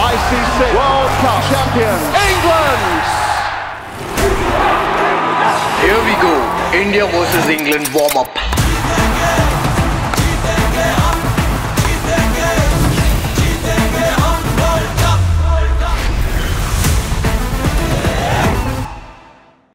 ICC World Cup champions, England! Here we go. India versus England warm up.